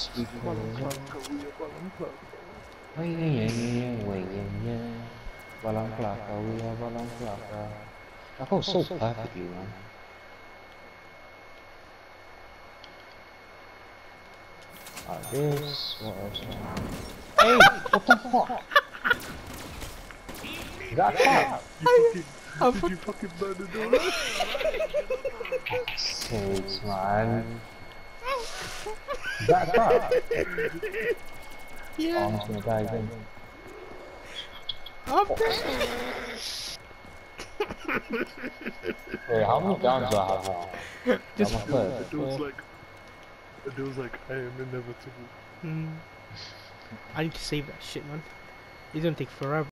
Balong Speaker. Plaka, we are Balong Plaka. Wing, wing, wing, wing, Balong Plaka, we are Balong Plaka. Goes so perfectly, man. Like this, what else? Hey, what the fuck? Got. You I fucking, did you fucking burn the door? Sakes, man. Got caught. Oh, Yeah, I'm just gonna die again. I'm dead. Wait, how many guns do I have now? Just I'm a third. The door's like, the door's like, I am inevitable. Mm. I need to save that shit, man. It's gonna take forever.